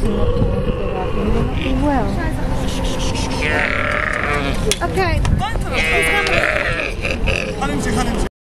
see what up. You will not be well. Okay.